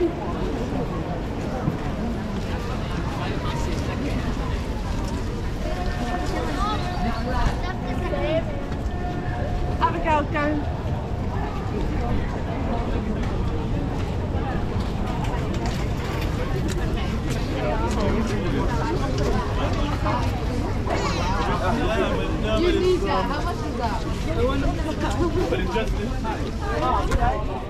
Have a go, go. You need that. How much is that? but it's just this time. Oh,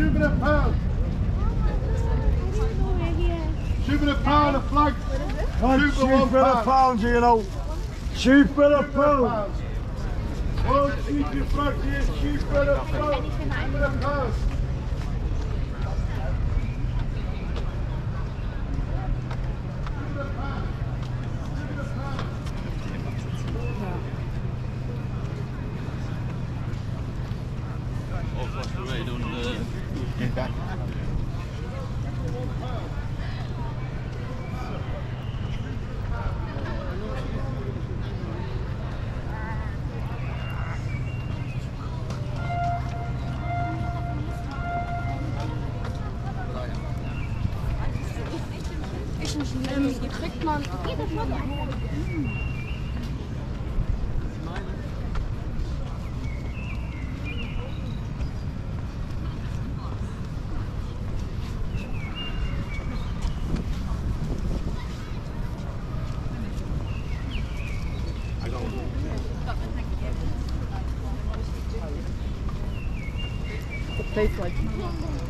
Shooting a pound. Shooting a pound of flag. Shoot for a pound. pound, you know. Shoot for a pound. pound. One shooting flag. Shoot for a pound. Shoot for a pound. Die kriegt man. Tastes like.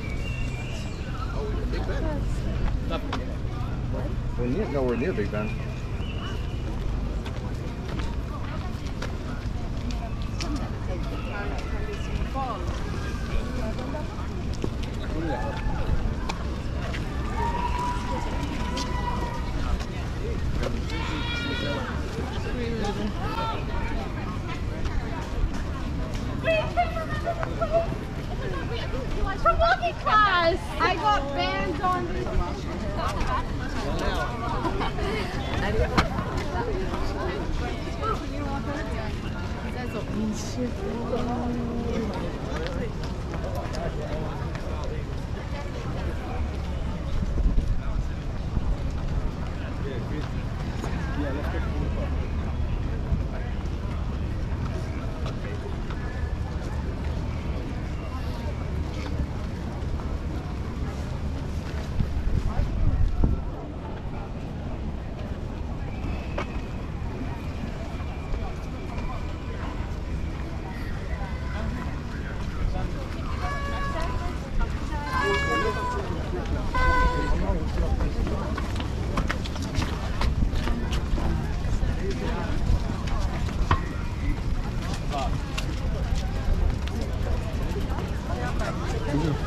We're near, nowhere near Big Ben. 谢谢，怎？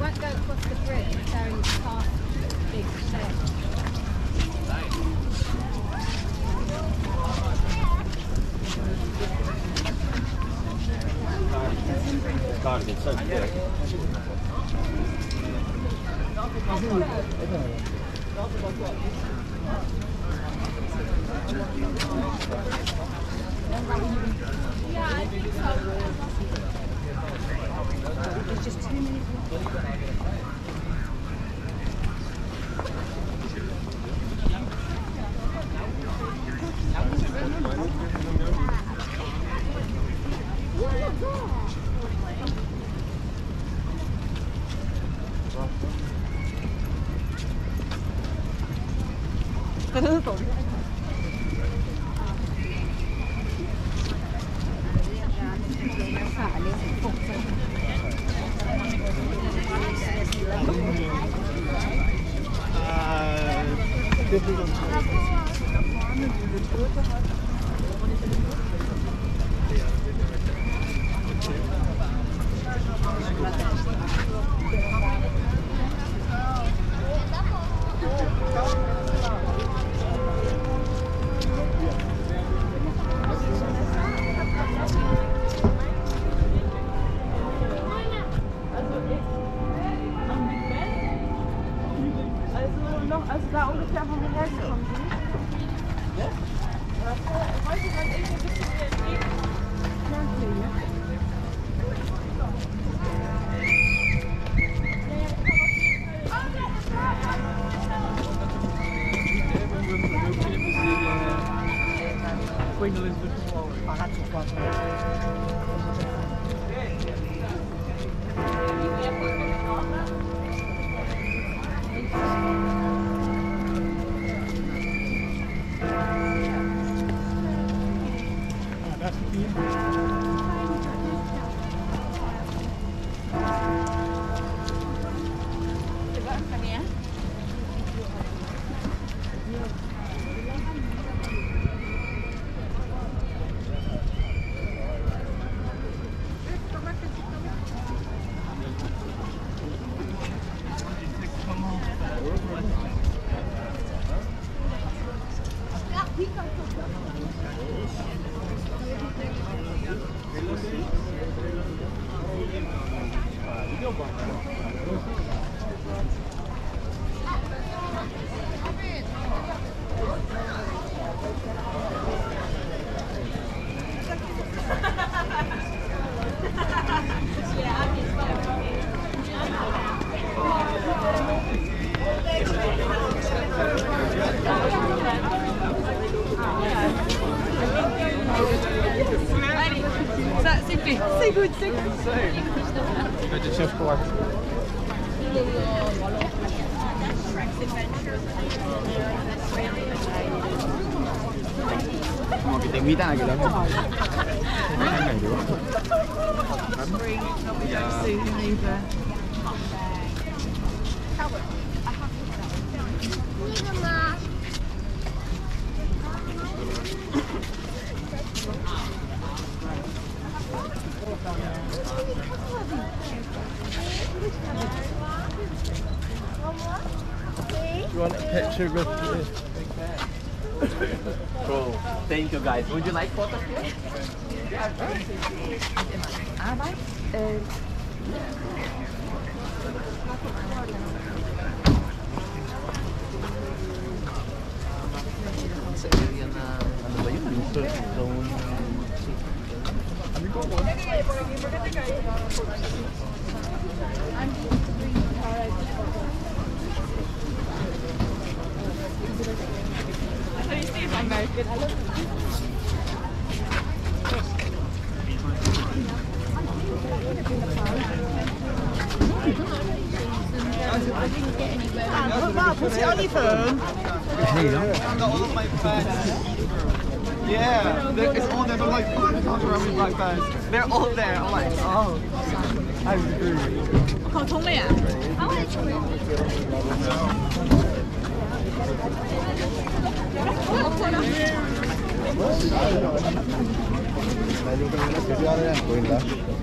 Won't go across the bridge, it's past big shed. Cardigan, so thick. 那就走 That's it. Good, good. Mau kita kita lagi dah. Mana yang dulu? You chegou aqui. Bro, thank you guys. Would you like photo here? Arbeit? Äh. put. I've got all of my bags. Yeah, it's all there. But like, I can't remember black bags. They're all there. I'm like, oh, I agree. I wanted